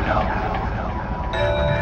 no. no.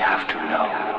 have to know.